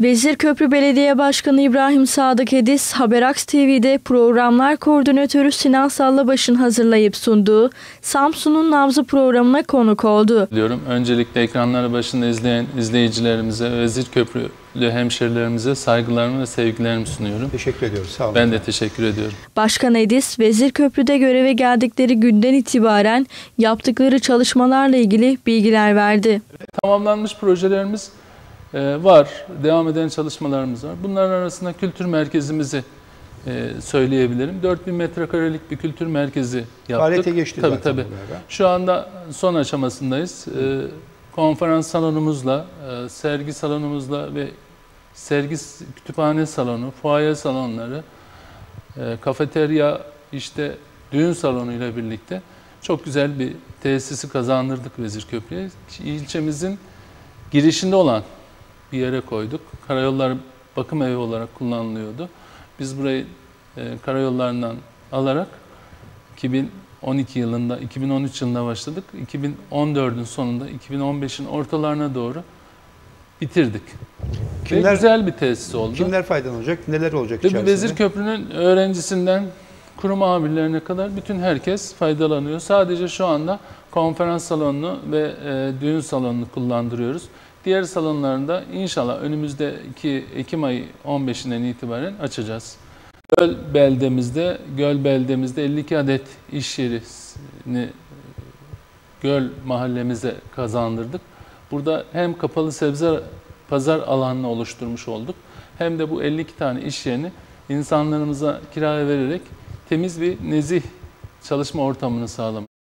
Vezirköprü Belediye Başkanı İbrahim Sadık Edis, Haberaks TV'de programlar koordinatörü Sinan Sallabaş'ın hazırlayıp sunduğu Samsun'un Nabzı programına konuk oldu. diyorum. Öncelikle ekranları başında izleyen izleyicilerimize, Vezirköprülü hemşerilerimize saygılarımı ve sevgilerimi sunuyorum. Teşekkür ediyoruz. Sağ olun. Ben de teşekkür ediyorum. Başkan Edis, Vezirköprü'de göreve geldikleri günden itibaren yaptıkları çalışmalarla ilgili bilgiler verdi. Tamamlanmış projelerimiz var, devam eden çalışmalarımız var. Bunların arasında kültür merkezimizi e, söyleyebilirim. 4000 metrekarelik bir kültür merkezi yaptık. Faaliyete geçti tabii, zaten tabii. Şu anda son aşamasındayız. E, konferans salonumuzla, e, sergi salonumuzla ve sergi kütüphane salonu, fuaye salonları, e, kafeterya, işte düğün salonuyla birlikte çok güzel bir tesisi kazandırdık Vezirköprü'ye. İlçemizin girişinde olan bir yere koyduk. Karayollar bakım evi olarak kullanılıyordu. Biz burayı e, karayollarından alarak 2012 yılında, 2013 yılında başladık. 2014'ün sonunda, 2015'in ortalarına doğru bitirdik. Ve Kimler- güzel bir tesis oldu. Kimler faydalanacak? Neler olacak Tabii içerisinde? Vezir Köprü'nün öğrencisinden kurum amirlerine kadar bütün herkes faydalanıyor. Sadece şu anda konferans salonunu ve e, düğün salonunu kullandırıyoruz. Diğer salonlarında inşallah önümüzdeki Ekim ayı 15'inden itibaren açacağız. Göl beldemizde, Göl beldemizde 52 adet iş yerini Göl mahallemize kazandırdık. Burada hem kapalı sebze pazar alanını oluşturmuş olduk hem de bu 52 tane iş yerini insanlarımıza kiraya vererek temiz bir nezih çalışma ortamını sağlamak.